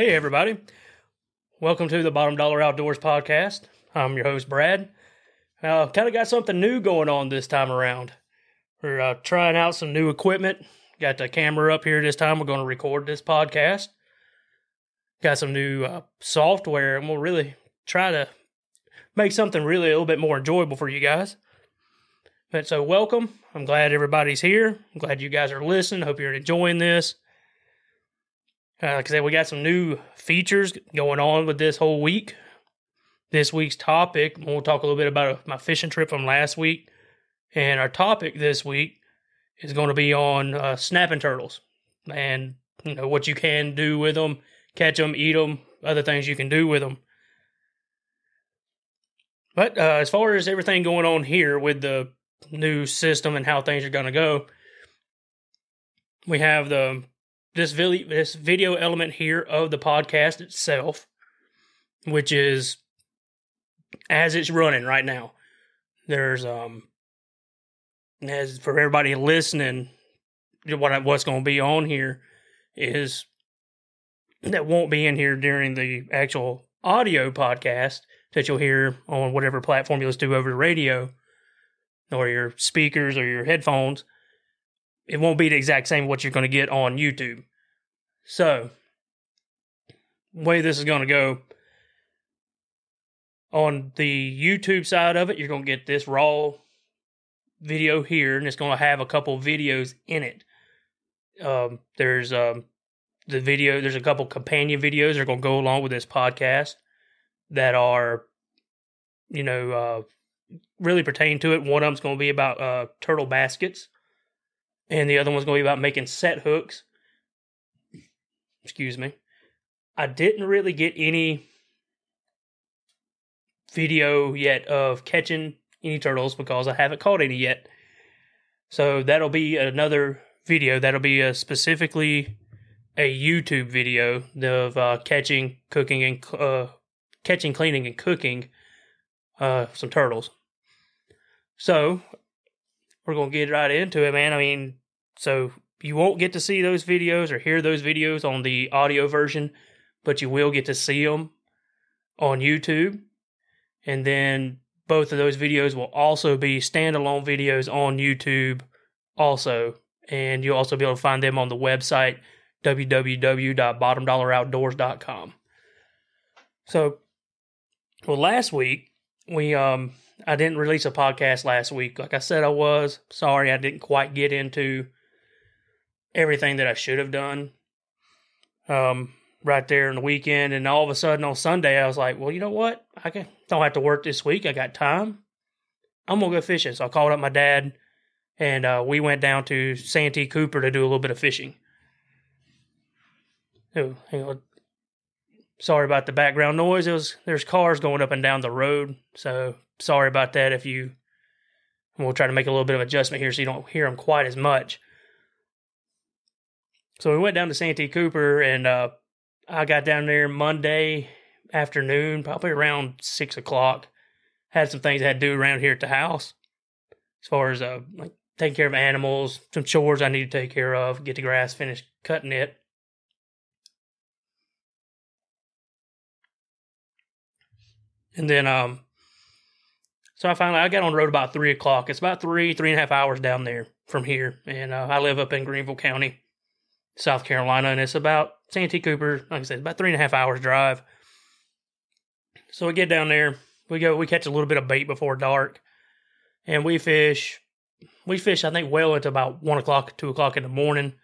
Hey, everybody. Welcome to the Bottom Dollar Outdoors podcast. I'm your host, Brad. Uh, kind of got something new going on this time around. We're uh, trying out some new equipment. Got the camera up here this time. We're going to record this podcast. Got some new uh, software, and we'll really try to make something really a little bit more enjoyable for you guys. But so, welcome. I'm glad everybody's here. I'm glad you guys are listening. Hope you're enjoying this. Uh, like I said, we got some new features going on with this whole week. This week's topic, we'll talk a little bit about my fishing trip from last week. And our topic this week is going to be on uh, snapping turtles and you know what you can do with them, catch them, eat them, other things you can do with them. But uh, as far as everything going on here with the new system and how things are going to go, we have the this video this video element here of the podcast itself, which is as it's running right now. There's um as for everybody listening, what what's going to be on here is that won't be in here during the actual audio podcast that you'll hear on whatever platform you listen to over the radio or your speakers or your headphones it won't be the exact same what you're going to get on YouTube. So, way this is going to go on the YouTube side of it, you're going to get this raw video here, and it's going to have a couple videos in it. Um, there's um, the video. There's a couple companion videos that are going to go along with this podcast that are, you know, uh, really pertain to it. One of them's going to be about uh, turtle baskets and the other one's going to be about making set hooks. Excuse me. I didn't really get any video yet of catching any turtles because I haven't caught any yet. So that'll be another video. That'll be a specifically a YouTube video of uh, catching, cooking, and uh, catching, cleaning, and cooking uh, some turtles. So we're gonna get right into it, man. I mean, so you won't get to see those videos or hear those videos on the audio version, but you will get to see them on YouTube. And then both of those videos will also be standalone videos on YouTube also. And you'll also be able to find them on the website www.bottomdollaroutdoors.com. So, well, last week we um I didn't release a podcast last week. Like I said, I was sorry I didn't quite get into everything that I should have done um, right there in the weekend. And all of a sudden on Sunday, I was like, well, you know what? I can, don't have to work this week. I got time. I'm going to go fishing. So I called up my dad and uh, we went down to Santee Cooper to do a little bit of fishing. Oh, sorry about the background noise. It was there's cars going up and down the road, so sorry about that. If you, we'll try to make a little bit of adjustment here so you don't hear them quite as much. So we went down to Santee Cooper, and uh, I got down there Monday afternoon, probably around six o'clock. Had some things I had to do around here at the house, as far as uh, like taking care of animals, some chores I need to take care of, get the grass finished cutting it. And then, um, so I finally I got on the road about three o'clock. It's about three, three and a half hours down there from here, and uh, I live up in Greenville County. South Carolina, and it's about Santee Cooper. Like I said, about three and a half hours drive. So we get down there. We go. We catch a little bit of bait before dark, and we fish. We fish. I think well into about one o'clock, two o'clock in the morning.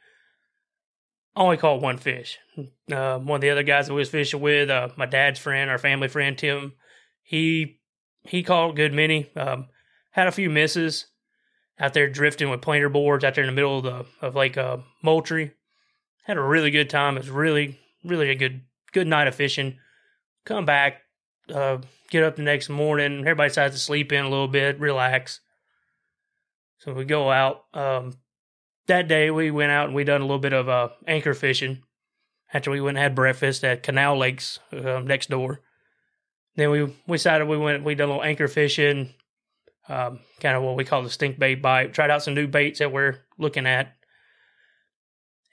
only caught one fish. Uh, one of the other guys that we was fishing with, uh, my dad's friend, our family friend Tim, he he caught a good many. Um, had a few misses out there drifting with planer boards out there in the middle of the of Lake uh, Moultrie had a really good time. It was really, really a good good night of fishing. Come back, uh, get up the next morning. Everybody decides to sleep in a little bit, relax. So we go out. Um, that day we went out and we done a little bit of uh, anchor fishing. After we went and had breakfast at Canal Lakes uh, next door. Then we, we decided we went we done a little anchor fishing, um, kind of what we call the stink bait bite. Tried out some new baits that we're looking at,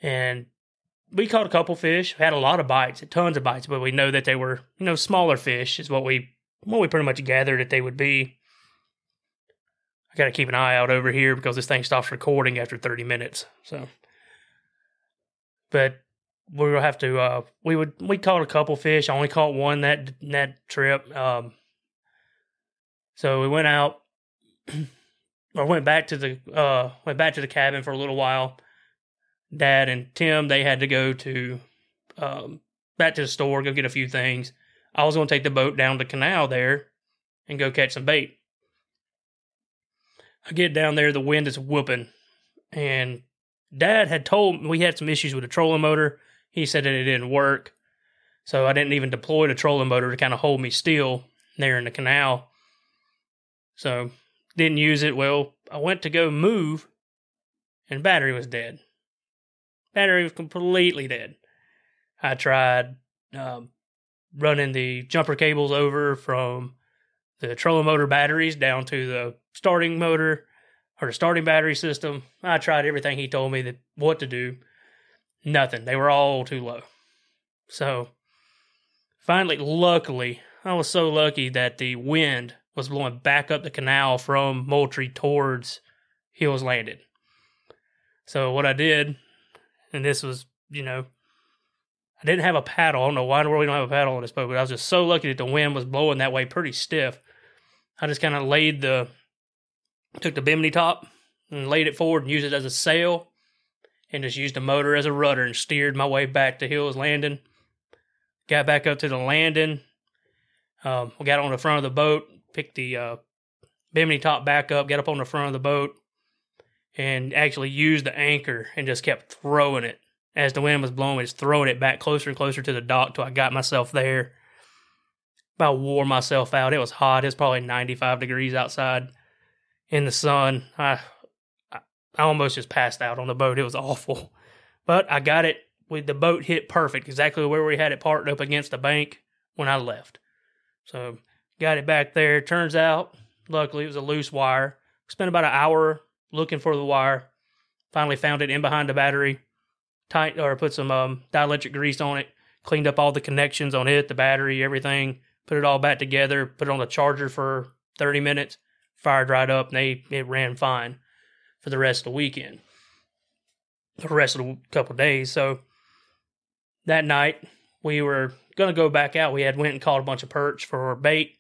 and we caught a couple fish. Had a lot of bites, tons of bites, but we know that they were you know smaller fish is what we what we pretty much gathered that they would be. I got to keep an eye out over here because this thing stops recording after 30 minutes. So, but we will have to. Uh, we would we caught a couple fish. I only caught one that that trip. Um, so we went out. or went back to the uh went back to the cabin for a little while. Dad and Tim they had to go to um back to the store go get a few things. I was going to take the boat down the canal there and go catch some bait. I get down there, the wind is whooping, and Dad had told we had some issues with the trolling motor. He said that it didn't work, so I didn't even deploy the trolling motor to kind of hold me still there in the canal. So didn't use it. Well, I went to go move, and battery was dead. Battery was completely dead. I tried um, running the jumper cables over from the trolling motor batteries down to the starting motor or the starting battery system. I tried everything he told me that what to do. Nothing. They were all too low. So finally, luckily, I was so lucky that the wind was blowing back up the canal from Moultrie towards Hills Landing. So what I did, and this was, you know, I didn't have a paddle. I don't know why in the world we don't have a paddle on this boat, but I was just so lucky that the wind was blowing that way pretty stiff. I just kind of laid the, took the bimini top and laid it forward and used it as a sail and just used the motor as a rudder and steered my way back to Hills Landing. Got back up to the landing. Um, we got on the front of the boat, picked the uh, bimini top back up, got up on the front of the boat, and actually used the anchor and just kept throwing it as the wind was blowing, just throwing it back closer and closer to the dock till I got myself there. About wore myself out. It was hot. It was probably 95 degrees outside in the sun. I, I almost just passed out on the boat. It was awful. But I got it with the boat hit perfect, exactly where we had it parked up against the bank when I left. So got it back there. Turns out, luckily, it was a loose wire. Spent about an hour looking for the wire. Finally found it in behind the battery. Tight or put some um, dielectric grease on it. Cleaned up all the connections on it, the battery, everything. Put it all back together. Put it on the charger for 30 minutes. Fire dried up, and they it ran fine for the rest of the weekend. The rest of the couple of days. So that night we were gonna go back out. We had went and caught a bunch of perch for bait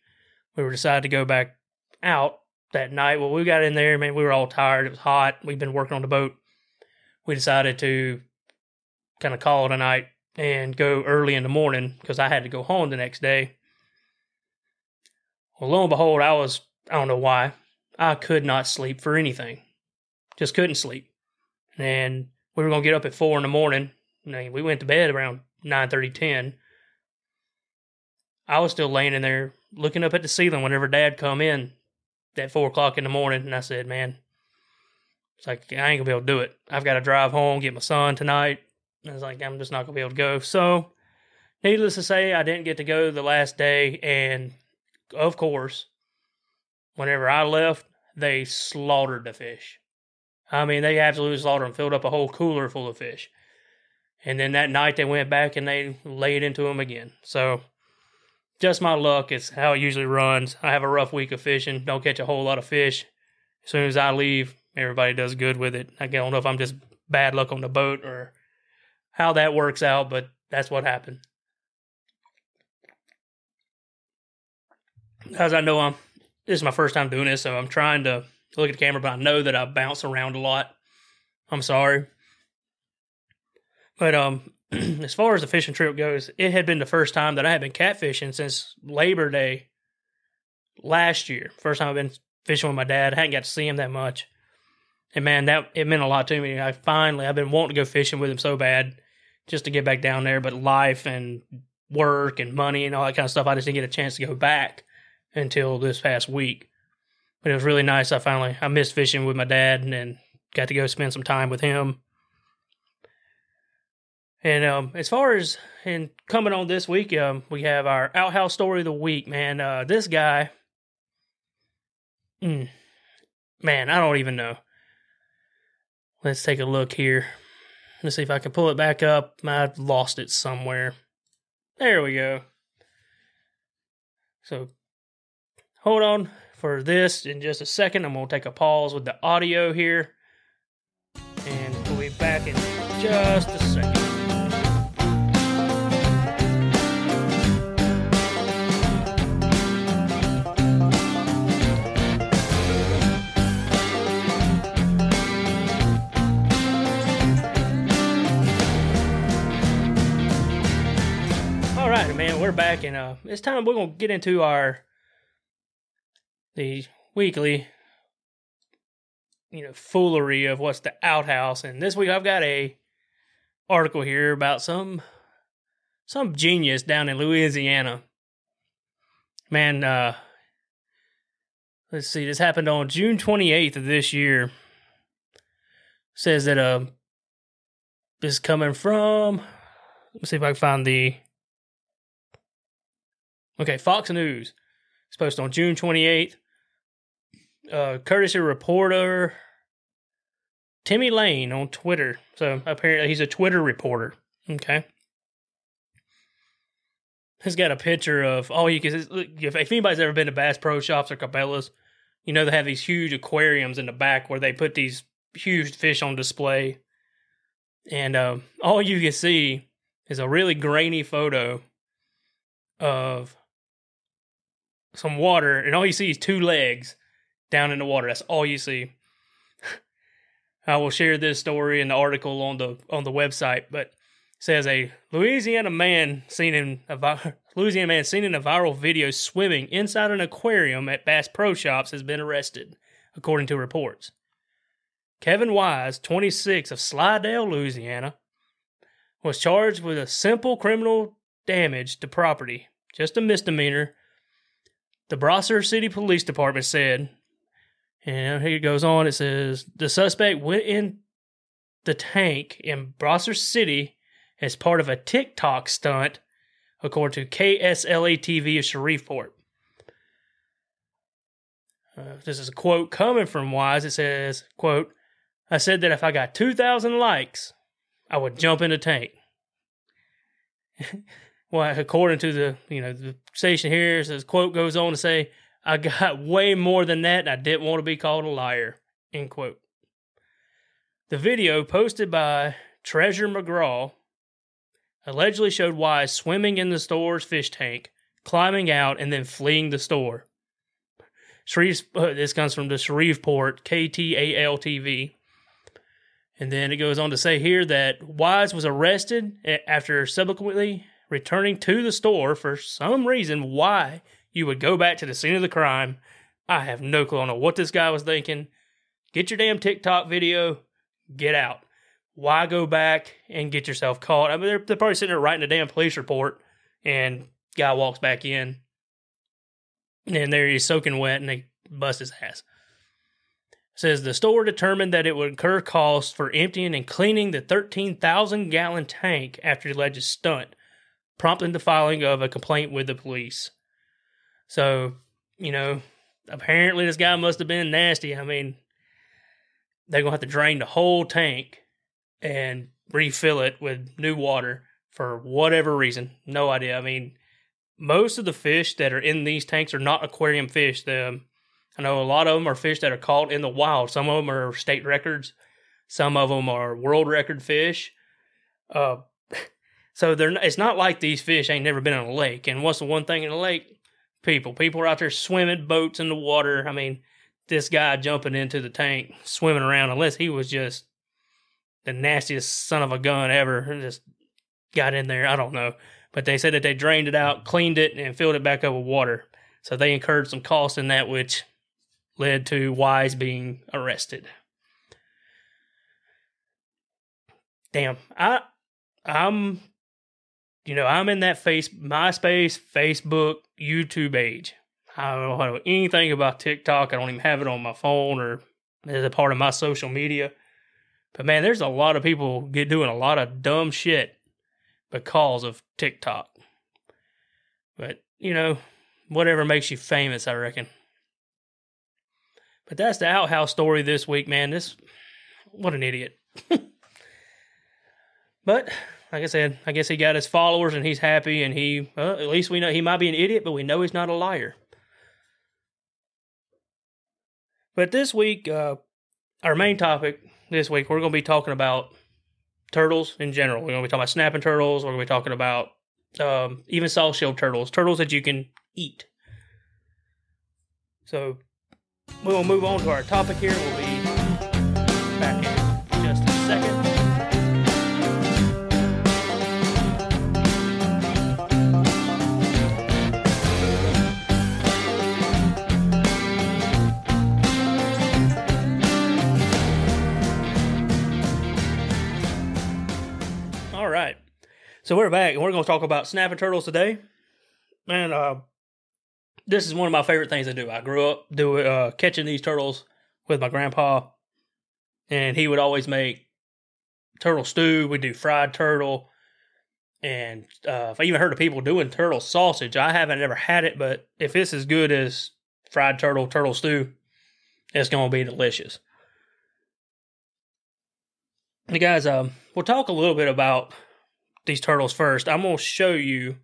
we were decided to go back out that night. Well, we got in there, man, we were all tired. It was hot. We'd been working on the boat. We decided to kind of call it a night and go early in the morning because I had to go home the next day. Well, lo and behold, I was, I don't know why, I could not sleep for anything. Just couldn't sleep. And we were going to get up at four in the morning. we went to bed around 9 30, 10. I was still laying in there looking up at the ceiling whenever Dad come in at four o'clock in the morning, and I said, "Man, it's like I ain't gonna be able to do it. I've got to drive home, get my son tonight." And I was like, "I'm just not gonna be able to go." So, needless to say, I didn't get to go the last day, and of course, whenever I left, they slaughtered the fish. I mean, they absolutely slaughtered them, filled up a whole cooler full of fish. And then that night they went back and they laid into them again. So just my luck. It's how it usually runs. I have a rough week of fishing. Don't catch a whole lot of fish. As soon as I leave, everybody does good with it. I don't know if I'm just bad luck on the boat or how that works out, but that's what happened. As I know, I'm this is my first time doing this, so I'm trying to look at the camera, but I know that I bounce around a lot. I'm sorry. But um as far as the fishing trip goes, it had been the first time that I had been catfishing since Labor Day last year. First time I've been fishing with my dad. I hadn't got to see him that much. And man, that it meant a lot to me. I finally I've been wanting to go fishing with him so bad just to get back down there, but life and work and money and all that kind of stuff, I just didn't get a chance to go back until this past week. But it was really nice. I finally I missed fishing with my dad and got to go spend some time with him and um, as far as and coming on this week, um, we have our outhouse story of the week. Man, uh, this guy, mm, man, I don't even know. Let's take a look here. Let's see if I can pull it back up. I've lost it somewhere. There we go. So hold on for this in just a second. I'm going to take a pause with the audio here. And we'll be back in just a we're back, and uh, it's time we're gonna get into our the weekly, you know, foolery of what's the outhouse. And this week I've got a article here about some some genius down in Louisiana. Man, uh, let's see, this happened on June twenty eighth of this year. Says that uh, this is coming from. Let's see if I can find the Okay, Fox News. It's posted on June 28th. Uh, courtesy reporter Timmy Lane on Twitter. So apparently he's a Twitter reporter. Okay. He's got a picture of all you can. If, if anybody's ever been to Bass Pro Shops or Cabela's, you know they have these huge aquariums in the back where they put these huge fish on display, and um, all you can see is a really grainy photo of some water, and all you see is two legs down in the water. That's all you see. I will share this story in the article on the on the website, but says a Louisiana man seen in a Louisiana man seen in a viral video swimming inside an aquarium at Bass Pro Shops has been arrested, according to reports. Kevin Wise, 26 of Slidell, Louisiana, was charged with a simple criminal damage to property, just a misdemeanor, the Bossier City Police Department said, and here it goes on. It says the suspect went in the tank in Bossier City as part of a TikTok stunt, according to KSLA TV of Shreveport. Uh, this is a quote coming from Wise. It says, "quote I said that if I got two thousand likes, I would jump in the tank." well, according to the you know the station here, says quote goes on to say, "I got way more than that, and I didn't want to be called a liar." End quote. The video posted by Treasure McGraw allegedly showed Wise swimming in the store's fish tank, climbing out, and then fleeing the store. Uh, this comes from the Shreveport KTAL TV. And then it goes on to say here that Wise was arrested after subsequently returning to the store for some reason why you would go back to the scene of the crime. I have no clue on what this guy was thinking. Get your damn TikTok video, get out. Why go back and get yourself caught? I mean, they're, they're probably sitting there writing a damn police report, and guy walks back in, and there he's soaking wet, and they bust his ass. says the store determined that it would incur costs for emptying and cleaning the 13,000 gallon tank after the alleged stunt prompting the filing of a complaint with the police. So, you know, apparently this guy must have been nasty. I mean, they're going to have to drain the whole tank and refill it with new water for whatever reason. No idea. I mean, most of the fish that are in these tanks are not aquarium fish. The, I know a lot of them are fish that are caught in the wild. Some of them are state records. Some of them are world record fish. Uh, so they're it's not like these fish ain't never been in a lake. And what's the one thing in a lake? People. People are out there swimming boats in the water. I mean, this guy jumping into the tank, swimming around, unless he was just the nastiest son of a gun ever, and just got in there. I don't know. But they said that they drained it out, cleaned it, and filled it back up with water. So they incurred some cost in that, which led to Wise being arrested. Damn, I I'm you know, I'm in that face MySpace, Facebook, YouTube age. I don't know anything about TikTok. I don't even have it on my phone or as a part of my social media. But man, there's a lot of people get doing a lot of dumb shit because of TikTok. But, you know, whatever makes you famous, I reckon. But that's the outhouse story this week, man. This what an idiot. But like I said, I guess he got his followers and he's happy, and he well, at least we know he might be an idiot, but we know he's not a liar. But this week, uh, our main topic this week, we're going to be talking about turtles in general. We're going to be talking about snapping turtles. We're going to be talking about um, even soft shell turtles, turtles that you can eat. So we will move on to our topic here. We'll be So we're back and we're going to talk about snapping turtles today. And uh, this is one of my favorite things to do. I grew up doing uh, catching these turtles with my grandpa, and he would always make turtle stew. We do fried turtle, and uh, I even heard of people doing turtle sausage. I haven't ever had it, but if it's as good as fried turtle turtle stew, it's going to be delicious. And guys, um, we'll talk a little bit about these turtles first. I'm going to show you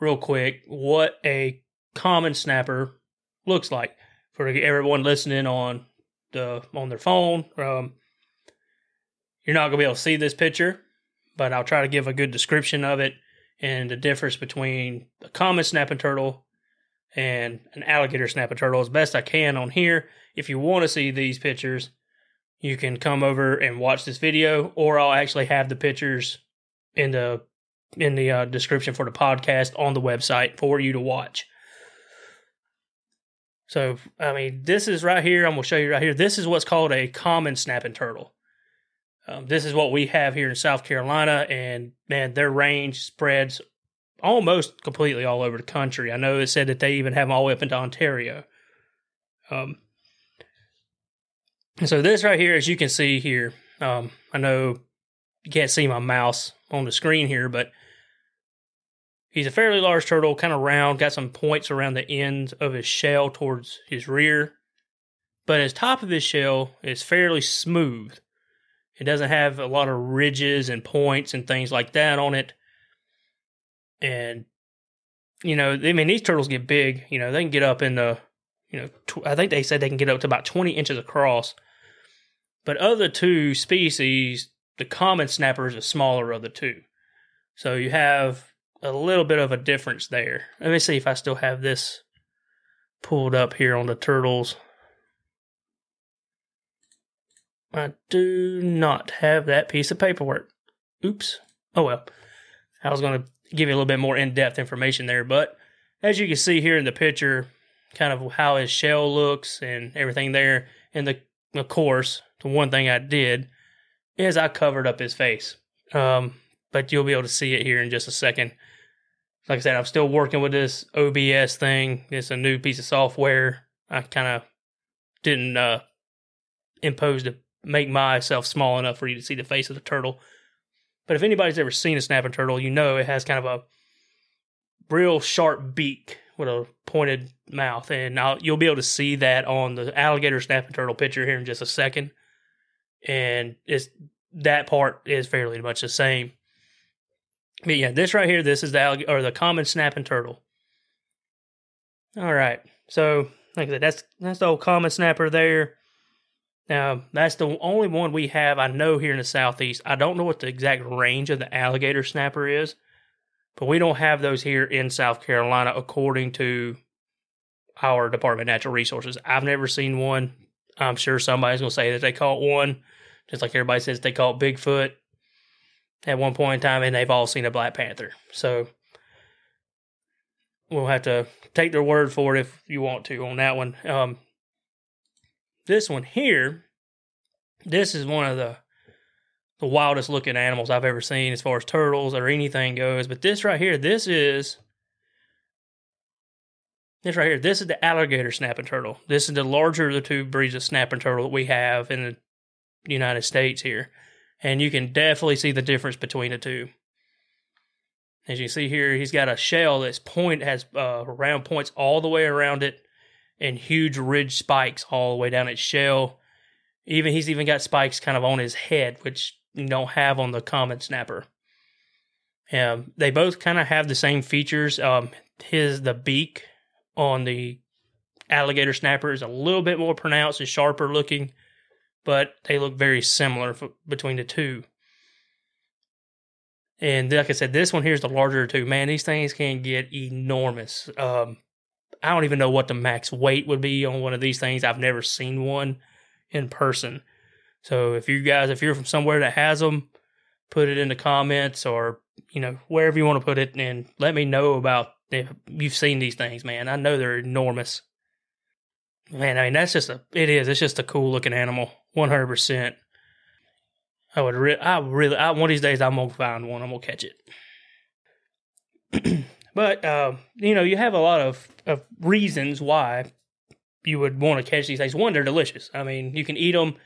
real quick what a common snapper looks like for everyone listening on the on their phone. Um, you're not going to be able to see this picture, but I'll try to give a good description of it and the difference between a common snapping turtle and an alligator snapping turtle as best I can on here. If you want to see these pictures, you can come over and watch this video, or I'll actually have the pictures in the in the uh, description for the podcast on the website for you to watch. So, I mean, this is right here. I'm going to show you right here. This is what's called a common snapping turtle. Um, this is what we have here in South Carolina, and man, their range spreads almost completely all over the country. I know it said that they even have them all the way up into Ontario. Um, so this right here, as you can see here, um, I know you can't see my mouse on the screen here, but he's a fairly large turtle, kind of round, got some points around the ends of his shell towards his rear. But his top of his shell is fairly smooth. It doesn't have a lot of ridges and points and things like that on it. And, you know, I mean, these turtles get big. You know, they can get up in the, you know, tw- I think they said they can get up to about 20 inches across. But other two species, the common snapper is the smaller of the two. So you have a little bit of a difference there. Let me see if I still have this pulled up here on the turtles. I do not have that piece of paperwork. Oops. Oh well. I was going to give you a little bit more in depth information there, but as you can see here in the picture, kind of how his shell looks and everything there, and the of course, the one thing I did is I covered up his face. Um, but you'll be able to see it here in just a second. Like I said, I'm still working with this OBS thing. It's a new piece of software. I kind of didn't uh, impose to make myself small enough for you to see the face of the turtle. But if anybody's ever seen a snapping turtle, you know it has kind of a real sharp beak with a pointed mouth, and I'll, you'll be able to see that on the alligator snapping turtle picture here in just a second. And it's that part is fairly much the same. But yeah, this right here, this is the allig- or the common snapping turtle. All right, so like I said, that's that's the old common snapper there. Now that's the only one we have. I know here in the southeast. I don't know what the exact range of the alligator snapper is, but we don't have those here in South Carolina, according to our Department of Natural Resources. I've never seen one. I'm sure somebody's gonna say that they caught one, just like everybody says they caught Bigfoot at one point in time, and they've all seen a Black Panther. So we'll have to take their word for it if you want to on that one. Um, this one here, this is one of the the wildest looking animals I've ever seen as far as turtles or anything goes. But this right here, this is this right here. This is the alligator snapping turtle. This is the larger of the two breeds of snapping turtle that we have in the United States here and you can definitely see the difference between the two. As you see here, he's got a shell that's point has uh, round points all the way around it, and huge ridge spikes all the way down its shell. Even he's even got spikes kind of on his head, which you don't have on the common snapper. Um, they both kind of have the same features. Um, his the beak on the alligator snapper is a little bit more pronounced and sharper looking, but they look very similar f- between the two. And like I said, this one here is the larger two. Man, these things can get enormous. Um, I don't even know what the max weight would be on one of these things. I've never seen one in person. So if you guys, if you're from somewhere that has them, put it in the comments or you know wherever you want to put it, and let me know about if you've seen these things. Man, I know they're enormous. Man, I mean that's just a it is. It's just a cool looking animal, one hundred percent. I would, re- I really, I, one of these days I'm gonna find one. I'm gonna catch it. but uh, you know, you have a lot of, of reasons why you would want to catch these things. One, they're delicious. I mean, you can eat them.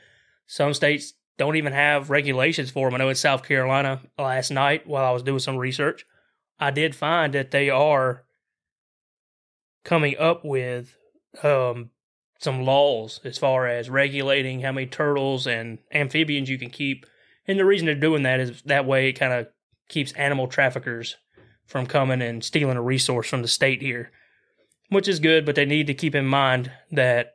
Some states don't even have regulations for them. I know in South Carolina last night while I was doing some research, I did find that they are coming up with um, some laws as far as regulating how many turtles and amphibians you can keep and the reason they're doing that is that way it kind of keeps animal traffickers from coming and stealing a resource from the state here, which is good, but they need to keep in mind that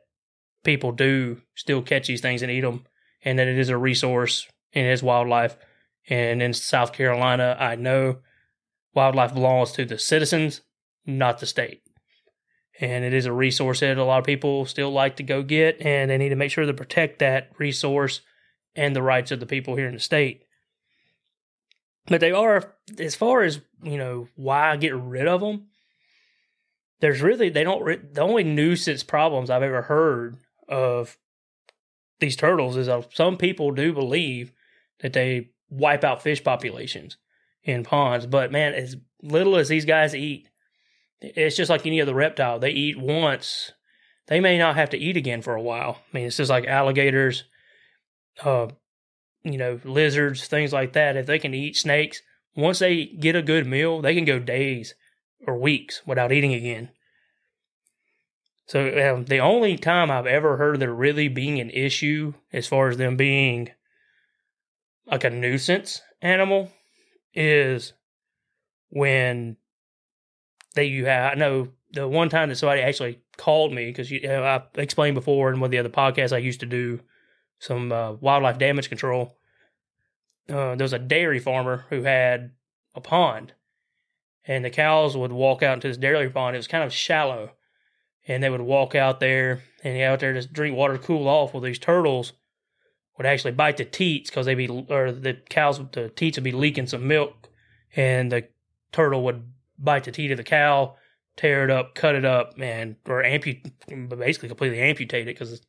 people do still catch these things and eat them, and that it is a resource and it is wildlife. And in South Carolina, I know wildlife belongs to the citizens, not the state. And it is a resource that a lot of people still like to go get, and they need to make sure to protect that resource and the rights of the people here in the state. But they are, as far as, you know, why get rid of them, there's really, they don't, the only nuisance problems I've ever heard of these turtles is that some people do believe that they wipe out fish populations in ponds. But man, as little as these guys eat, it's just like any other reptile. They eat once, they may not have to eat again for a while. I mean, it's just like alligators uh, you know, lizards, things like that, if they can eat snakes, once they get a good meal, they can go days or weeks without eating again. So um, the only time I've ever heard of there really being an issue as far as them being like a nuisance animal is when they you have I know the one time that somebody actually called me because you know, I explained before in one of the other podcasts I used to do some uh, wildlife damage control. Uh, there was a dairy farmer who had a pond, and the cows would walk out into this dairy pond. It was kind of shallow, and they would walk out there and out there to drink water, cool off. Well, these turtles would actually bite the teats because they be or the cows, the teats would be leaking some milk, and the turtle would bite the teat of the cow, tear it up, cut it up, and or amputate, basically completely amputate it because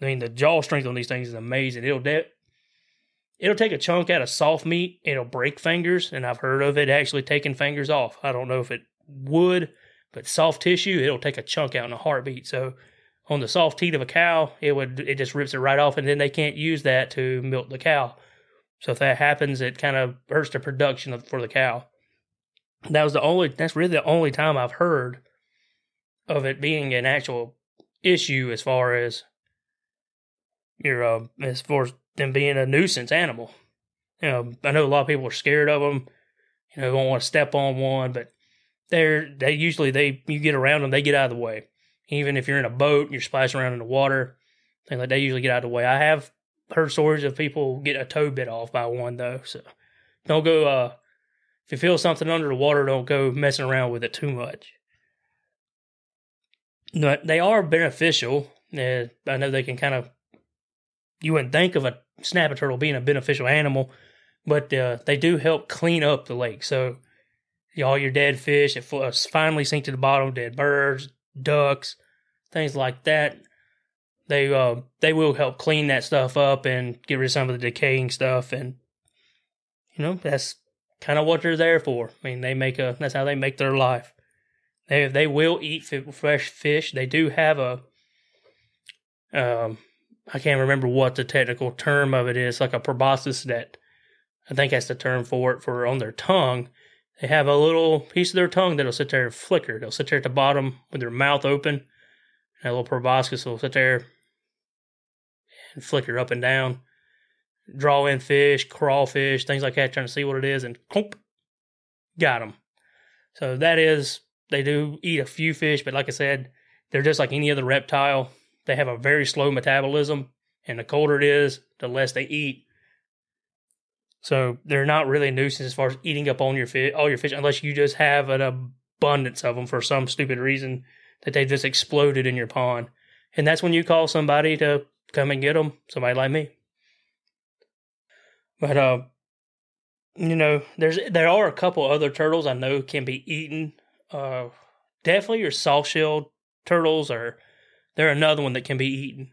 I mean, the jaw strength on these things is amazing. It'll de- it'll take a chunk out of soft meat. It'll break fingers, and I've heard of it actually taking fingers off. I don't know if it would, but soft tissue, it'll take a chunk out in a heartbeat. So on the soft teat of a cow, it would it just rips it right off, and then they can't use that to milk the cow. So if that happens, it kind of hurts the production for the cow. That was the only. That's really the only time I've heard of it being an actual issue as far as you're uh, as far as them being a nuisance animal. You know, I know a lot of people are scared of them. You know, don't want to step on one, but they're they usually they you get around them, they get out of the way. Even if you're in a boat, and you're splashing around in the water, things like they usually get out of the way. I have heard stories of people get a toe bit off by one though, so don't go. uh If you feel something under the water, don't go messing around with it too much. But they are beneficial. Uh, I know they can kind of you wouldn't think of a snapping turtle being a beneficial animal, but uh, they do help clean up the lake. So all your dead fish, it uh, finally sink to the bottom, dead birds, ducks, things like that. They uh, they will help clean that stuff up and get rid of some of the decaying stuff, and you know that's kind of what they're there for. I mean, they make a that's how they make their life. They they will eat fresh fish. They do have a um I can't remember what the technical term of it is, like a proboscis that I think that's the term for it for on their tongue. They have a little piece of their tongue that'll sit there and flicker. They'll sit there at the bottom with their mouth open. And a little proboscis will sit there and flicker up and down, draw in fish, crawfish, things like that, trying to see what it is, and clomp, got them. So that is, they do eat a few fish, but like I said, they're just like any other reptile. They have a very slow metabolism, and the colder it is, the less they eat. So they're not really a nuisance as far as eating up on your fish, all your fish, unless you just have an abundance of them for some stupid reason that they just exploded in your pond. And that's when you call somebody to come and get them, somebody like me. But uh, you know, there's there are a couple other turtles I know can be eaten. Uh, definitely your soft shell turtles are they're another one that can be eaten.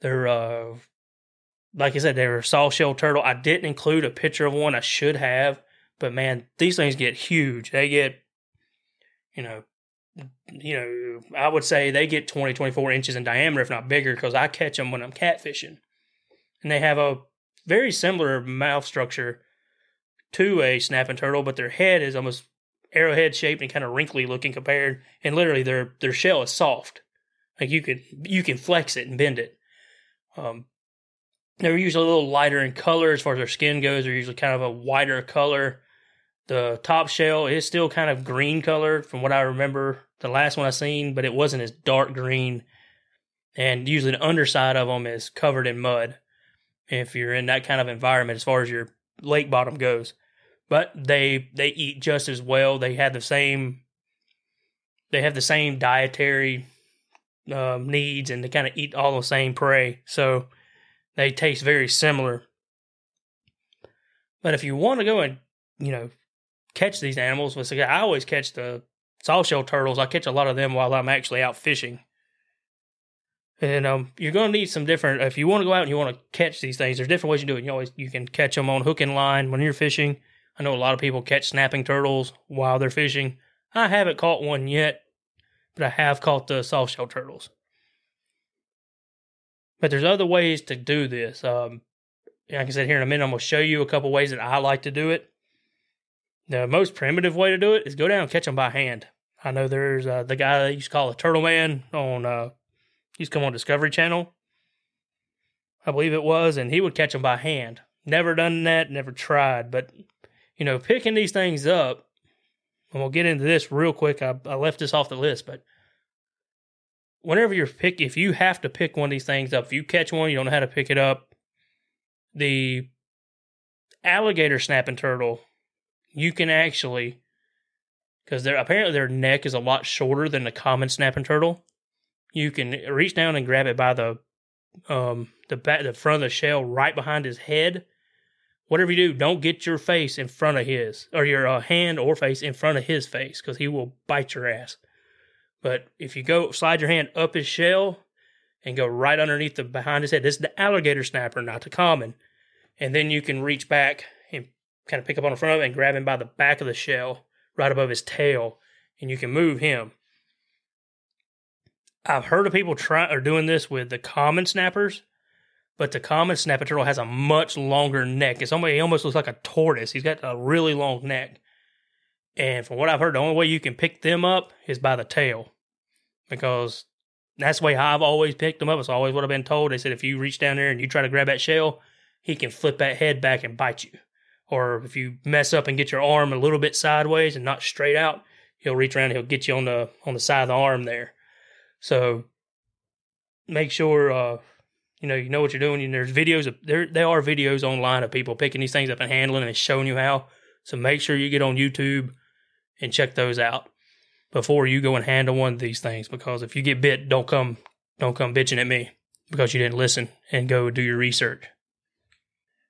They're uh, like I said, they're a soft shell turtle. I didn't include a picture of one. I should have, but man, these things get huge. They get, you know, you know, I would say they get 20, 24 inches in diameter, if not bigger, because I catch them when I'm catfishing. And they have a very similar mouth structure to a snapping turtle, but their head is almost arrowhead shaped and kind of wrinkly looking compared. And literally, their their shell is soft, like you could you can flex it and bend it. Um, they're usually a little lighter in color as far as their skin goes. They're usually kind of a whiter color. The top shell is still kind of green colored from what I remember the last one I seen, but it wasn't as dark green. And usually the underside of them is covered in mud. If you're in that kind of environment, as far as your lake bottom goes, but they they eat just as well. They have the same they have the same dietary um, needs, and they kind of eat all the same prey. So they taste very similar. But if you want to go and you know catch these animals, I always catch the soft shell turtles. I catch a lot of them while I'm actually out fishing. And um, you're going to need some different. If you want to go out and you want to catch these things, there's different ways you do it. You always you can catch them on hook and line when you're fishing. I know a lot of people catch snapping turtles while they're fishing. I haven't caught one yet, but I have caught the soft shell turtles. But there's other ways to do this. Um, like I said here in a minute, I'm going to show you a couple ways that I like to do it. The most primitive way to do it is go down and catch them by hand. I know there's uh, the guy that used to call a turtle man on, uh, to come on Discovery Channel. I believe it was, and he would catch them by hand. Never done that, never tried, but you know, picking these things up, and we'll get into this real quick. I, I left this off the list, but whenever you're pick, if you have to pick one of these things up, if you catch one, you don't know how to pick it up. The alligator snapping turtle, you can actually, because they're apparently their neck is a lot shorter than the common snapping turtle. You can reach down and grab it by the um the back the front of the shell right behind his head whatever you do, don't get your face in front of his, or your uh, hand or face in front of his face, because he will bite your ass. But if you go slide your hand up his shell and go right underneath the behind his head, this is the alligator snapper, not the common. And then you can reach back and kind of pick up on the front of it and grab him by the back of the shell, right above his tail, and you can move him. I've heard of people try or doing this with the common snappers but the common snapper turtle has a much longer neck. It's almost, he almost looks like a tortoise. He's got a really long neck. And from what I've heard, the only way you can pick them up is by the tail. Because that's the way I've always picked them up. It's always what I've been told. They said if you reach down there and you try to grab that shell, he can flip that head back and bite you. Or if you mess up and get your arm a little bit sideways and not straight out, he'll reach around and he'll get you on the on the side of the arm there. So make sure uh, you know, you know what you're doing. And there's videos of there there are videos online of people picking these things up and handling and showing you how. So make sure you get on YouTube and check those out before you go and handle one of these things. Because if you get bit, don't come don't come bitching at me because you didn't listen and go do your research.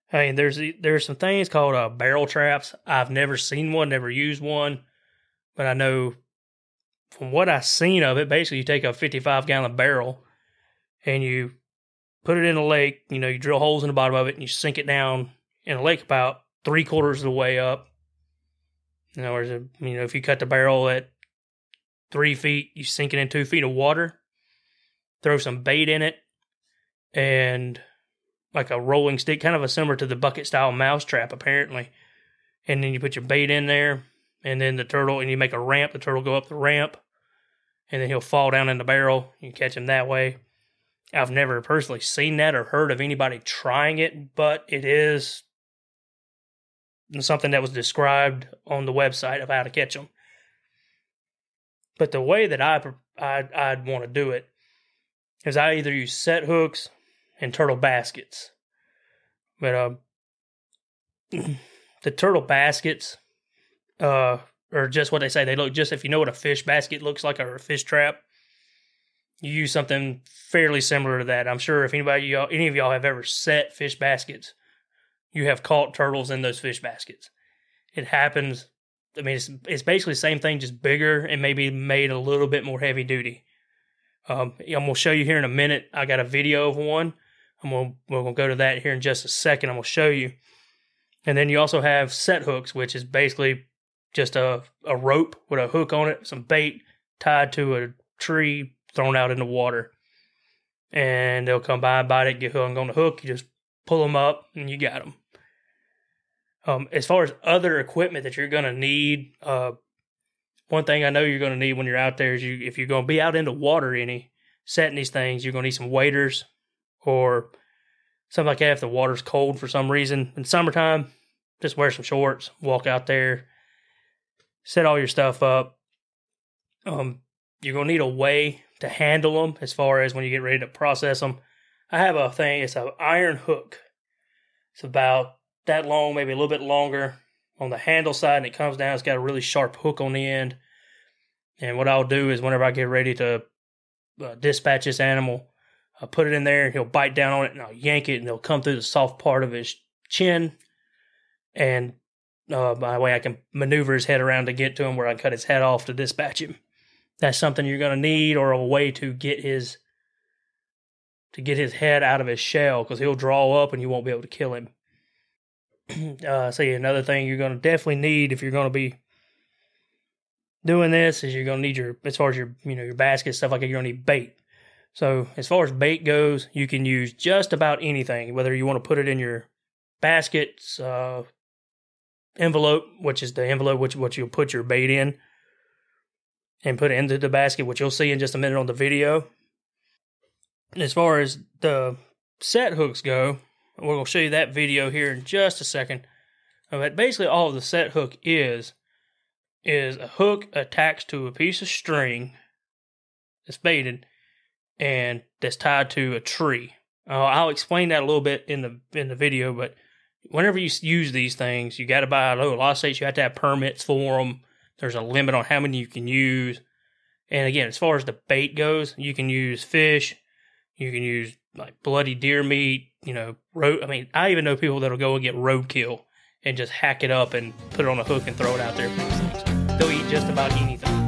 Hey, there's there's some things called uh, barrel traps. I've never seen one, never used one, but I know from what I've seen of it, basically you take a 55 gallon barrel and you put it in a lake. You know, you drill holes in the bottom of it and you sink it down in a lake about three quarters of the way up. In other words, you know, if you cut the barrel at three feet, you sink it in two feet of water, throw some bait in it, and like a rolling stick, kind of a similar to the bucket style mouse trap, apparently. And then you put your bait in there, and then the turtle, and you make a ramp. The turtle go up the ramp, and then he'll fall down in the barrel. You catch him that way. I've never personally seen that or heard of anybody trying it, but it is something that was described on the website of how to catch them. But the way that I I'd, I'd want to do it is I either use set hooks and turtle baskets. But um, the turtle baskets uh, are just what they say. They look just if you know what a fish basket looks like or a fish trap. You use something fairly similar to that. I'm sure if anybody y'all, any of y'all have ever set fish baskets, you have caught turtles in those fish baskets. It happens. I mean, it's it's basically the same thing, just bigger and maybe made a little bit more heavy duty. Um, I'm gonna show you here in a minute. I got a video of one. I'm gonna we're gonna go to that here in just a second. I'm gonna show you. And then you also have set hooks, which is basically just a a rope with a hook on it, some bait tied to a tree, thrown out in the water, and they'll come by, bite it, get hung on the hook. You just pull them up, and you got them. Um, as far as other equipment that you're gonna need, uh, one thing I know you're going to need when you're out there is you if you're going to be out in the water any setting these things, you're going to need some waders or something like that if the water's cold for some reason. In summertime, just wear some shorts, walk out there, set all your stuff up. Um, you're going to need a way to handle them as far as when you get ready to process them. I have a thing, it's an iron hook. It's about that long, maybe a little bit longer on the handle side and it comes down. It's got a really sharp hook on the end. And what I'll do is whenever I get ready to uh, dispatch this animal, I'll put it in there. and He'll bite down on it and I'll yank it and it'll come through the soft part of his chin. And uh, by the way, I can maneuver his head around to get to him where I can cut his head off to dispatch him. That's something you're going to need or a way to get his to get his head out of his shell because he'll draw up and you won't be able to kill him. uh, see, another thing you're going to definitely need if you're going to be doing this is you're going to need your, as far as your, you know, your basket stuff like that, you're going to need bait. So as far as bait goes, you can use just about anything, whether you want to put it in your baskets, uh, envelope, which is the envelope which what you'll put your bait in, and put it into the basket, which you'll see in just a minute on the video. As far as the set hooks go, we're going to show you that video here in just a second. But basically, all the set hook is is a hook attached to a piece of string that's baited and that's tied to a tree. Uh, I'll explain that a little bit in the in the video, but whenever you use these things, you got to buy. a lot of states you have to have permits for them. There's a limit on how many you can use. And again, as far as the bait goes, you can use fish, you can use like bloody deer meat, you know, road. I mean, I even know people that'll go and get roadkill and just hack it up and put it on a hook and throw it out there. They'll eat just about anything.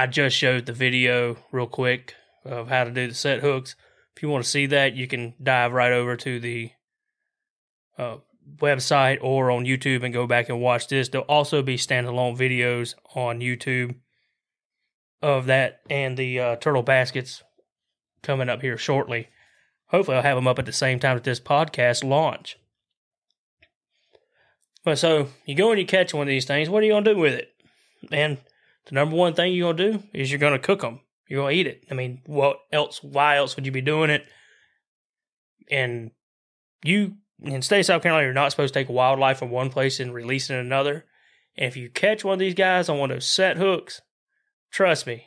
I just showed the video real quick of how to do the set hooks. If you want to see that, you can dive right over to the uh, website or on YouTube and go back and watch this. There'll also be standalone videos on YouTube of that and the uh, turtle baskets coming up here shortly. Hopefully, I'll have them up at the same time that this podcast launch. But so you go and you catch one of these things. What are you gonna do with it? And the number one thing you're gonna do is you're gonna cook them. You're gonna eat it. I mean, what else? Why else would you be doing it? And you in the state of South Carolina, you're not supposed to take wildlife from one place and release it in another. And if you catch one of these guys on one of those set hooks, trust me,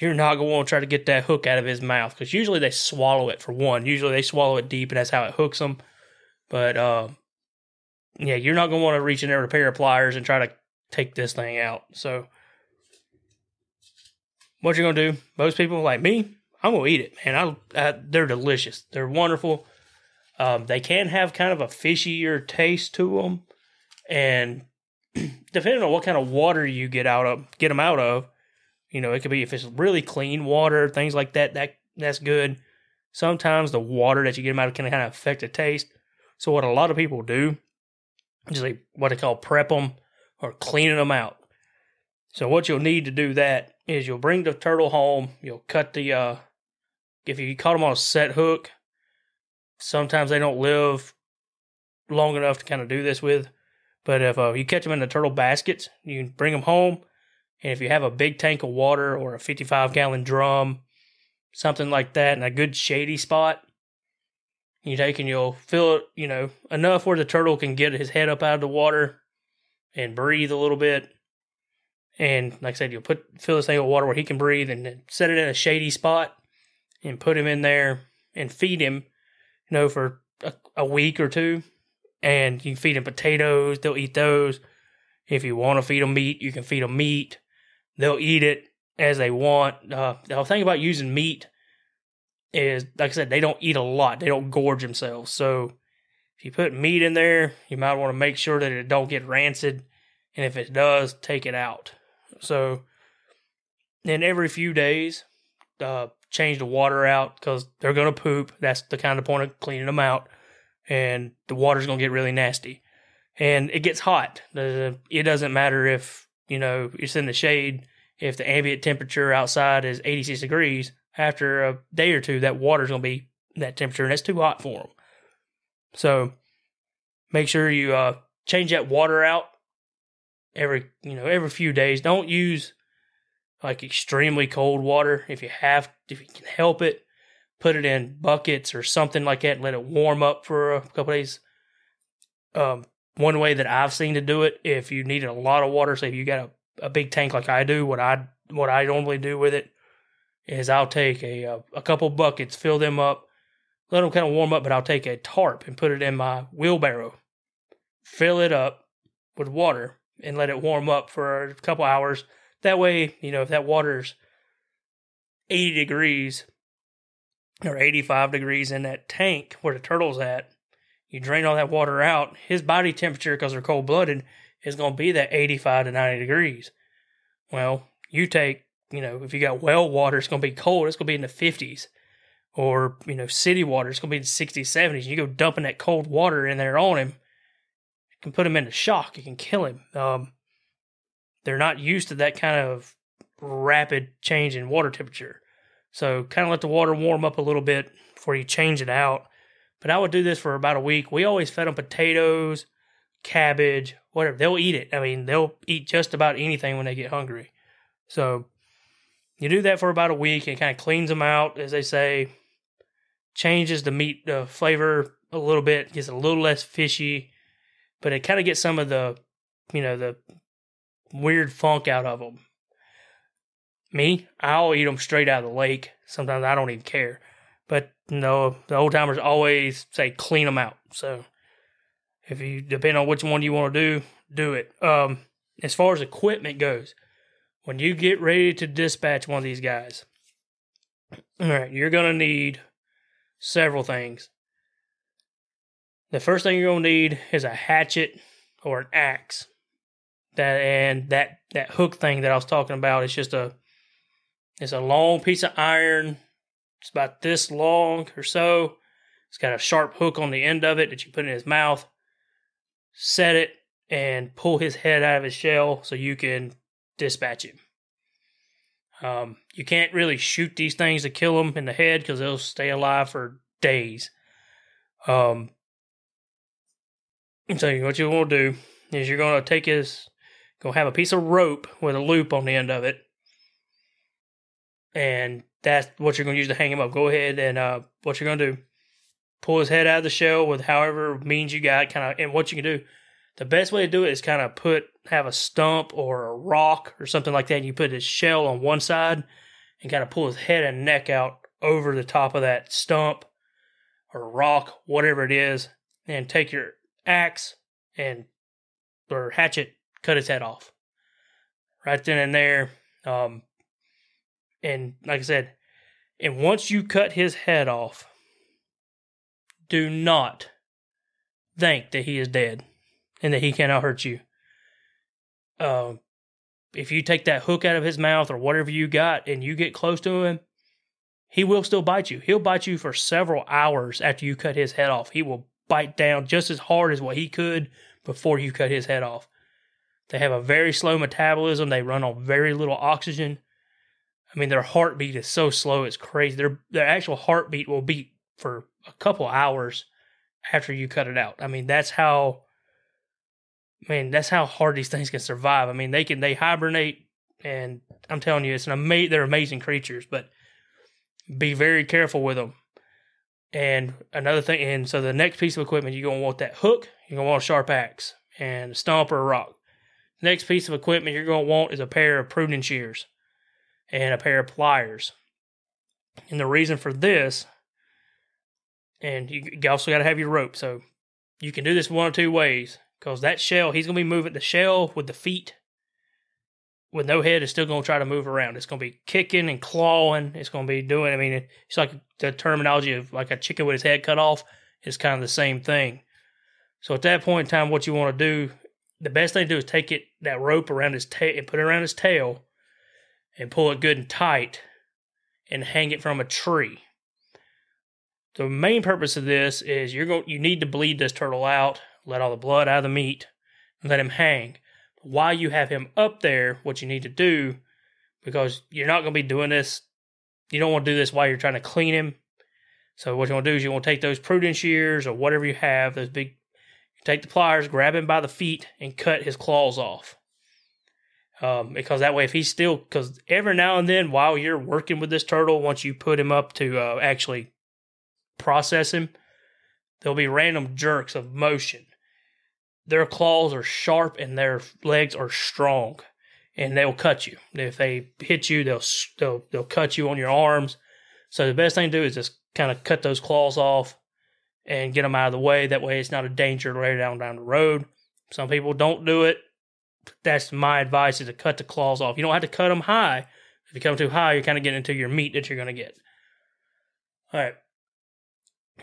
you're not going to want to try to get that hook out of his mouth because usually they swallow it for one. Usually they swallow it deep and that's how it hooks them. But uh, yeah, you're not going to want to reach in there with a pair of pliers and try to take this thing out. So what you're gonna do? Most people like me, I'm gonna eat it, man. I, I they're delicious. They're wonderful. Um, they can have kind of a fishier taste to them, and depending on what kind of water you get out of, get them out of, you know, it could be if it's really clean water, things like that. That that's good. Sometimes the water that you get them out of can kind of affect the taste. So what a lot of people do just like what they call prep them or cleaning them out. So what you'll need to do that is you'll bring the turtle home. You'll cut the uh, if you caught them on a set hook, sometimes they don't live long enough to kind of do this with. But if uh, you catch them in the turtle baskets, you can bring them home. And if you have a big tank of water or a 55 gallon drum, something like that, in a good shady spot, you take and you'll fill it, you know, enough where the turtle can get his head up out of the water and breathe a little bit. And like I said, you'll put fill this thing with water where he can breathe and set it in a shady spot and put him in there and feed him, you know, for a, a week or two. And you can feed him potatoes, they'll eat those. If you want to feed them meat, you can feed them meat. They'll eat it as they want. Uh, the thing about using meat is, like I said, they don't eat a lot. They don't gorge themselves. So if you put meat in there, you might want to make sure that it don't get rancid, and if it does, take it out. So then every few days, uh, change the water out because they're gonna poop. That's the kind of point of cleaning them out, and the water's gonna get really nasty, and it gets hot. It doesn't matter if you know it's in the shade. If the ambient temperature outside is 86 degrees, after a day or two, that water's going to be that temperature, and that's too hot for them. So make sure you uh, change that water out every you know every few days. Don't use like extremely cold water if you have if you can help it. Put it in buckets or something like that. And let it warm up for a couple days. Um, one way that I've seen to do it, if you needed a lot of water, say if you got a, a big tank like I do, what I what I normally do with it is I'll take a a, a couple buckets, fill them up, let them kind of warm up, but I'll take a tarp and put it in my wheelbarrow, fill it up with water, and let it warm up for a couple hours. That way, you know, if that water's 80 degrees or 85 degrees in that tank where the turtle's at, you drain all that water out, his body temperature, because they're cold blooded, is going to be that 85 to 90 degrees. Well, you take you know, if you got well water, it's going to be cold. It's going to be in the 50s. Or, you know, city water, it's going to be in the 60s, 70s. You go dumping that cold water in there on him, it can put him into shock. It can kill him. Um, they're not used to that kind of rapid change in water temperature. So kind of let the water warm up a little bit before you change it out. But I would do this for about a week. We always fed them potatoes, cabbage, whatever. They'll eat it. I mean, they'll eat just about anything when they get hungry. So you do that for about a week. and kind of cleans them out, as they say, changes the meat uh, flavor a little bit, gets a little less fishy, but it kind of gets some of the, you know, the weird funk out of them. Me, I'll eat them straight out of the lake. Sometimes I don't even care. But you no, know, the old timers always say clean them out. So if you depend on which one you want to do, do it. Um, as far as equipment goes, when you get ready to dispatch one of these guys, all right, you're going to need several things. The first thing you're going to need is a hatchet or an axe. That and that that hook thing that I was talking about, it's just a it's a long piece of iron. It's about this long or so. It's got a sharp hook on the end of it that you put in his mouth. Set it and pull his head out of his shell so you can dispatch him. Um, you can't really shoot these things to kill them in the head because they'll stay alive for days. Um, so what you want to do is you're going to take his, going to have a piece of rope with a loop on the end of it, and that's what you're going to use to hang him up. Go ahead and uh, what you're going to do, pull his head out of the shell with however means you got, kind of, and what you can do the best way to do it is kind of put have a stump or a rock or something like that. And you put his shell on one side and kind of pull his head and neck out over the top of that stump or rock, whatever it is, and take your axe and or hatchet, cut his head off right then and there. Um, and like I said, and once you cut his head off, do not think that he is dead and that he cannot hurt you. Uh, if you take that hook out of his mouth or whatever you got and you get close to him, he will still bite you. He'll bite you for several hours after you cut his head off. He will bite down just as hard as what he could before you cut his head off. They have a very slow metabolism. They run on very little oxygen. I mean, their heartbeat is so slow, it's crazy. Their their actual heartbeat will beat for a couple hours after you cut it out. I mean, that's how. I mean, that's how hard these things can survive. I mean, they can they hibernate, and I'm telling you, it's an ama- They're amazing creatures, but be very careful with them. And another thing, and so the next piece of equipment, you're gonna want that hook. You're gonna want a sharp axe and a stump or a rock. Next piece of equipment you're gonna want is a pair of pruning shears and a pair of pliers. And the reason for this, and you, you also got to have your rope. So you can do this one or two ways because that shell, he's going to be moving the shell with the feet with no head is still going to try to move around. It's going to be kicking and clawing. It's going to be doing, I mean, it's like the terminology of like a chicken with his head cut off is kind of the same thing. So at that point in time, what you want to do, the best thing to do is take it, that rope around his tail and put it around his tail and pull it good and tight and hang it from a tree. The main purpose of this is you're going you need to bleed this turtle out, let all the blood out of the meat, and let him hang. While you have him up there, what you need to do, because you're not going to be doing this, you don't want to do this while you're trying to clean him. So what you want to do is you want to take those pruning shears or whatever you have, those big, take the pliers, grab him by the feet, and cut his claws off. Um, because that way, if he's still, because every now and then while you're working with this turtle, once you put him up to uh, actually process him, there'll be random jerks of motion. Their claws are sharp and their legs are strong, and they'll cut you. If they hit you, they'll they'll they'll cut you on your arms. So the best thing to do is just kind of cut those claws off and get them out of the way. That way, it's not a danger later down down the road. Some people don't do it that's my advice is to cut the claws off. You don't have to cut them high. If you come too high, you're kind of getting into your meat that you're going to get. All right.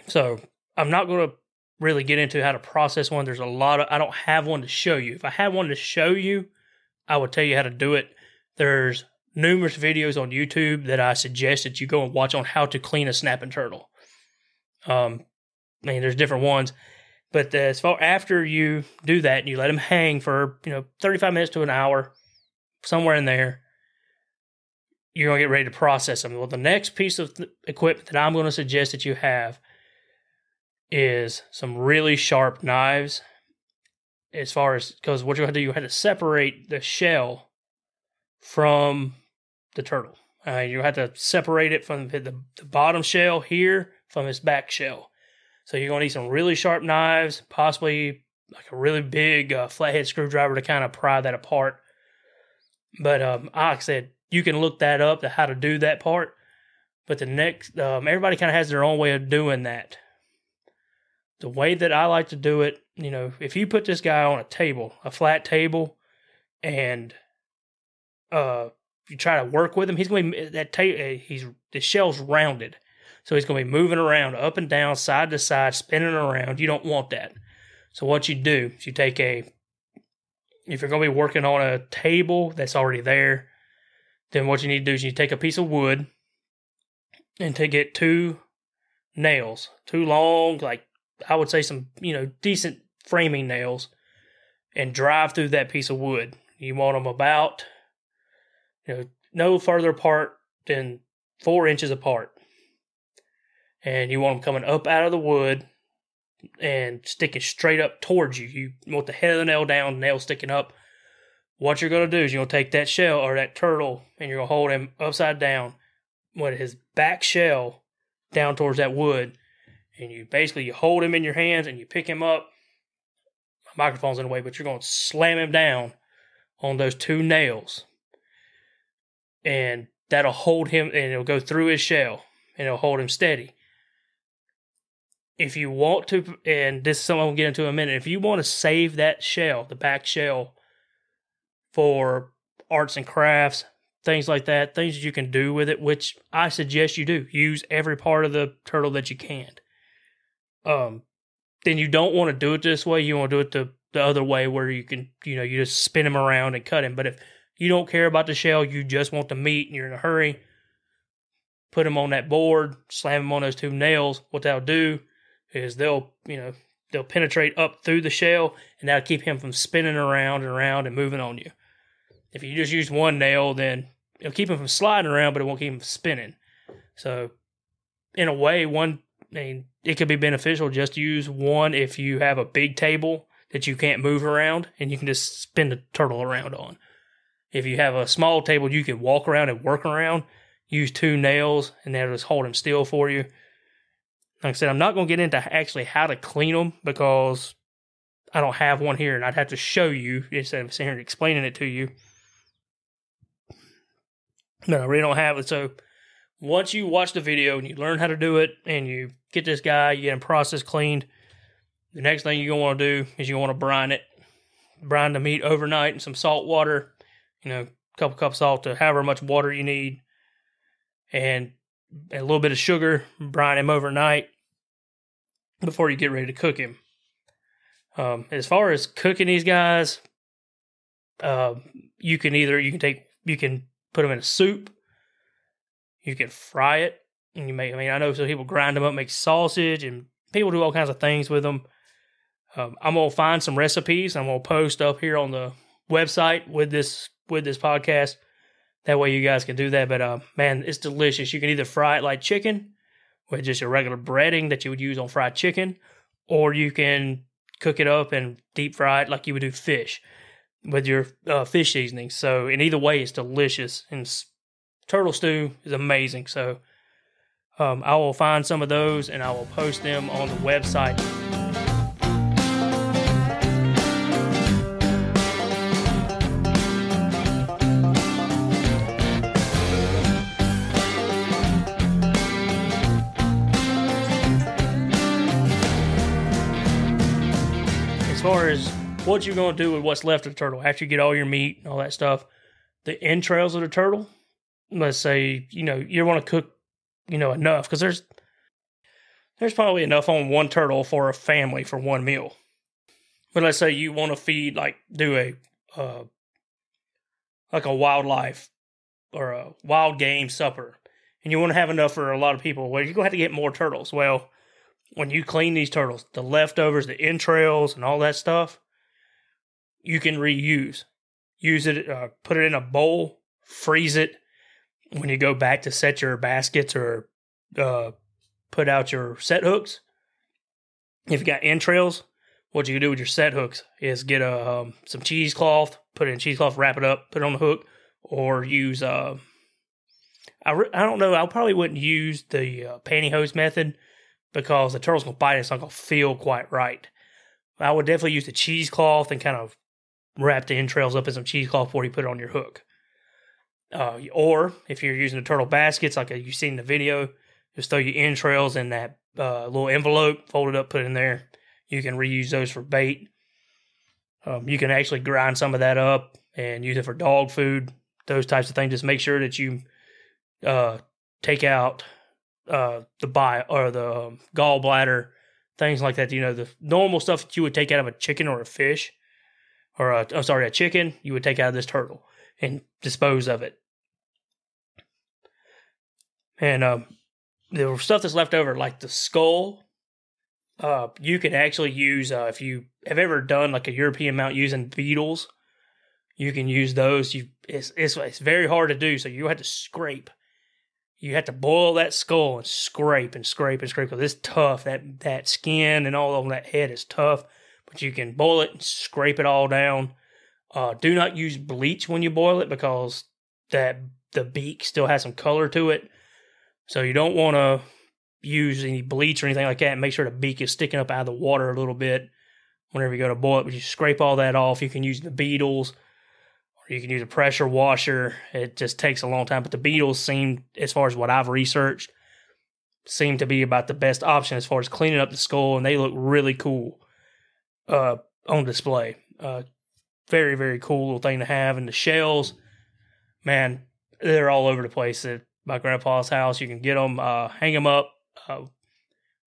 So I'm not going to really get into how to process one. There's a lot of, I don't have one to show you. If I had one to show you, I would tell you how to do it. There's numerous videos on YouTube that I suggest that you go and watch on how to clean a snapping turtle. Um, I mean, there's different ones. But as far after you do that, and you let them hang for you know 35 minutes to an hour, somewhere in there. You're gonna get ready to process them. Well, the next piece of th- equipment that I'm going to suggest that you have is some really sharp knives. As far as because what you have to do, you have to separate the shell from the turtle. Uh, you have to separate it from the, the bottom shell here from its back shell. So you're going to need some really sharp knives, possibly like a really big uh, flathead screwdriver to kind of pry that apart. But um, like I said, you can look that up to how to do that part. But the next, um, everybody kind of has their own way of doing that. The way that I like to do it, you know, if you put this guy on a table, a flat table, and uh, you try to work with him, he's going to be that table. He's the shell's rounded. So he's going to be moving around up and down, side to side, spinning around. You don't want that. So what you do is you take a, if you're going to be working on a table that's already there, then what you need to do is you take a piece of wood and to get two nails, two long, like I would say some, you know, decent framing nails, and drive through that piece of wood. You want them about, you know, no further apart than four inches apart and you want them coming up out of the wood and sticking straight up towards you. You want the head of the nail down, nail sticking up. What you're going to do is you're going to take that shell or that turtle and you're going to hold him upside down with his back shell down towards that wood. And you basically you hold him in your hands and you pick him up. My microphone's in the way, but you're going to slam him down on those two nails. And that'll hold him and it'll go through his shell and it'll hold him steady if you want to, and this is something we'll get into in a minute, if you want to save that shell, the back shell, for arts and crafts, things like that, things that you can do with it, which I suggest you do. Use every part of the turtle that you can. Um, then you don't want to do it this way. You want to do it the, the other way where you can, you know, you just spin him around and cut him. But if you don't care about the shell, you just want the meat and you're in a hurry, put him on that board, slam him on those two nails. What that'll do is they'll you know they'll penetrate up through the shell and that'll keep him from spinning around and around and moving on you. If you just use one nail, then it'll keep him from sliding around, but it won't keep him from spinning. So, in a way, one I mean, it could be beneficial just to use one if you have a big table that you can't move around and you can just spin the turtle around on. If you have a small table you can walk around and work around, use two nails and that'll just hold them still for you. Like I said, I'm not going to get into actually how to clean them because I don't have one here and I'd have to show you instead of sitting here explaining it to you. But I really don't have it. So once you watch the video and you learn how to do it and you get this guy, you get him process cleaned, the next thing you're going to want to do is you want to brine it. Brine the meat overnight in some salt water, you know, a couple cups salt to however much water you need, and a little bit of sugar. Brine him overnight before you get ready to cook him. Um, as far as cooking these guys, uh, you can either you can take you can put them in a soup you can fry it, and you make. I mean, I know some people grind them up, make sausage, and people do all kinds of things with them. Um, I'm gonna find some recipes. I'm gonna post up here on the website with this with this podcast. That way, you guys can do that. But uh, man, it's delicious. You can either fry it like chicken, with just your regular breading that you would use on fried chicken, or you can cook it up and deep fry it like you would do fish with your uh, fish seasoning. So, in either way, it's delicious and turtle stew is amazing. So um, I will find some of those and I will post them on the website. As far as what you're going to do with what's left of the turtle after you get all your meat and all that stuff, the entrails of the turtle let's say you know you want to cook you know enough because there's there's probably enough on one turtle for a family for one meal. But let's say you want to feed like do a uh, like a wildlife or a wild game supper and you want to have enough for a lot of people well you're going to have to get more turtles. Well when you clean these turtles the leftovers the entrails and all that stuff you can reuse. Use it uh, put it in a bowl freeze it when you go back to set your baskets or uh, put out your set hooks, if you got entrails, what you can do with your set hooks is get a um, some cheesecloth, put it in cheesecloth, wrap it up, put it on the hook, or use uh, I, re- I don't know, I probably wouldn't use the uh, pantyhose method because the turtle's gonna bite it, it's not gonna feel quite right. I would definitely use the cheesecloth and kind of wrap the entrails up in some cheesecloth before you put it on your hook. Uh, or if you're using the turtle baskets, like you've seen in the video, just throw your entrails in that uh, little envelope, fold it up, put it in there. You can reuse those for bait. Um, you can actually grind some of that up and use it for dog food, those types of things. Just make sure that you uh, take out uh, the bile or the um, gallbladder, things like that. You know, the normal stuff that you would take out of a chicken or a fish, or a, I'm sorry, a chicken, you would take out of this turtle and dispose of it. And um, the stuff that's left over, like the skull, uh, you can actually use uh, if you have ever done like a European mount using beetles. You can use those. You it's, it's it's very hard to do, so you have to scrape. You have to boil that skull and scrape and scrape and scrape because it's tough. That that skin and all on that head is tough, but you can boil it and scrape it all down. Uh, do not use bleach when you boil it because that the beak still has some color to it. So you don't want to use any bleach or anything like that. Make sure the beak is sticking up out of the water a little bit whenever you go to boil it. But you scrape all that off. You can use the beetles or you can use a pressure washer. It just takes a long time. But the beetles seem, as far as what I've researched, seem to be about the best option as far as cleaning up the skull. And they look really cool uh, on display. Uh, very very cool little thing to have. And the shells, man, they're all over the place my grandpa's house. You can get them, uh, hang them up. Uh,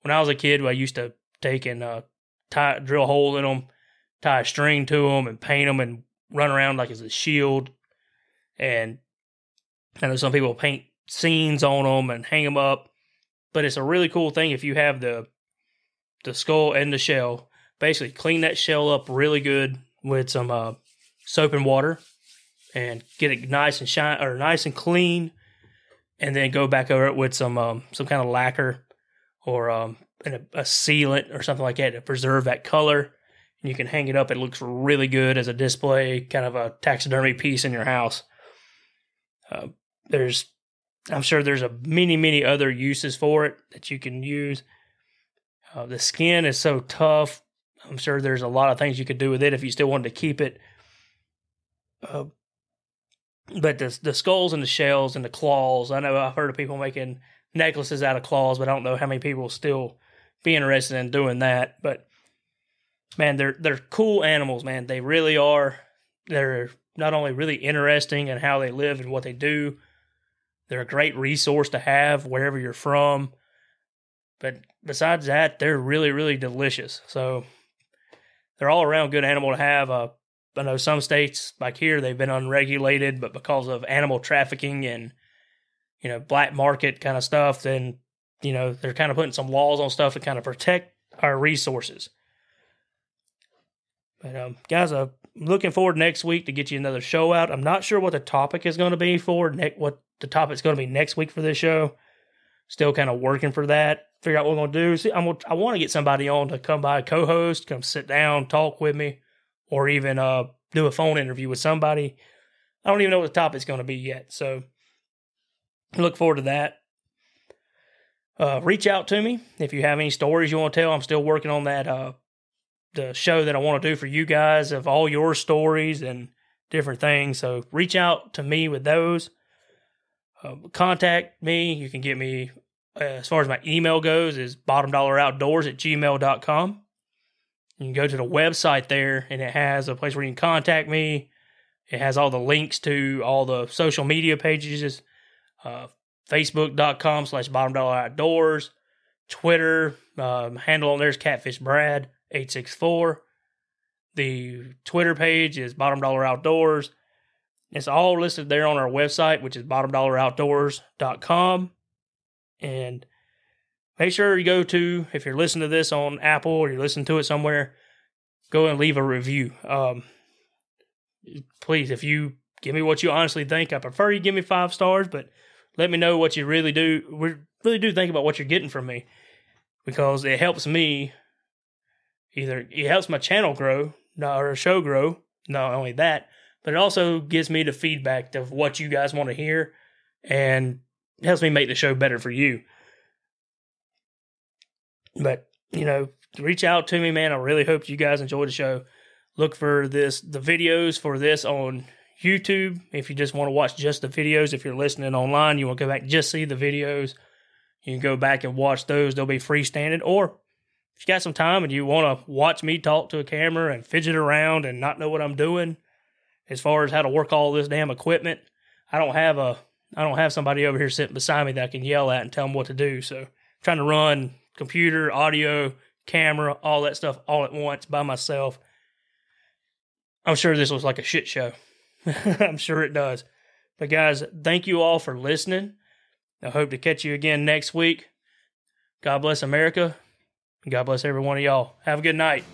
when I was a kid, I used to take and uh, tie, drill a hole in them, tie a string to them, and paint them and run around like it's a shield. And I know some people paint scenes on them and hang them up, but it's a really cool thing if you have the the skull and the shell. Basically, clean that shell up really good with some uh, soap and water and get it nice and shine or nice and clean, and then go back over it with some um, some kind of lacquer or um, a, a sealant or something like that to preserve that color. And you can hang it up. It looks really good as a display, kind of a taxidermy piece in your house. Uh, there's, I'm sure there's a many, many other uses for it that you can use. Uh, the skin is so tough. I'm sure there's a lot of things you could do with it if you still wanted to keep it. Uh, but the the skulls and the shells and the claws, I know I've heard of people making necklaces out of claws, but I don't know how many people still be interested in doing that. But man, they're they're cool animals, man. They really are. They're not only really interesting in how they live and what they do, they're a great resource to have wherever you're from. But besides that, they're really, really delicious. So they're all around good animal to have. Uh, I know some states like here they've been unregulated, but because of animal trafficking and you know black market kind of stuff, then you know they're kind of putting some laws on stuff to kind of protect our resources. But um, guys, I'm looking forward next week to get you another show out. I'm not sure what the topic is going to be for ne- what the topic's going to be next week for this show. Still kind of working for that. Figure out what we're going to do. See, I'm, I want to get somebody on to come by, co-host, come sit down, talk with me or even uh, do a phone interview with somebody. I don't even know what the topic's going to be yet. So look forward to that. Uh, reach out to me if you have any stories you want to tell. I'm still working on that uh, the show that I want to do for you guys of all your stories and different things. So reach out to me with those. Uh, contact me. You can get me uh, as far as my email goes is bottom dollar outdoors at gmail.com. You can go to the website there and it has a place where you can contact me. It has all the links to all the social media pages, uh, facebook.com slash bottom dollar outdoors, Twitter, um, handle on there's catfish brad 864. The Twitter page is bottom dollar outdoors. It's all listed there on our website, which is bottomdollaroutdoors.com. And make sure you go to if you're listening to this on Apple or you're listening to it somewhere, go and leave a review. Um, please, if you give me what you honestly think, I prefer you give me five stars, but let me know what you really do. We really do think about what you're getting from me because it helps me. Either it helps my channel grow, or show grow. Not only that, but it also gives me the feedback of what you guys want to hear, and helps me make the show better for you. But, you know, reach out to me, man. I really hope you guys enjoyed the show. Look for this, the videos for this on YouTube. If you just want to watch just the videos, if you're listening online, you want to go back just see the videos. You can go back and watch those. They'll be freestanding. Or if you got some time and you want to watch me talk to a camera and fidget around and not know what I'm doing as far as how to work all this damn equipment, I don't have a I don't have somebody over here sitting beside me that I can yell at and tell them what to do. So I'm trying to run computer, audio, camera, all that stuff all at once by myself. I'm sure this was like a shit show. I'm sure it does. But guys, thank you all for listening. I hope to catch you again next week. God bless America. God bless every one of y'all. Have a good night.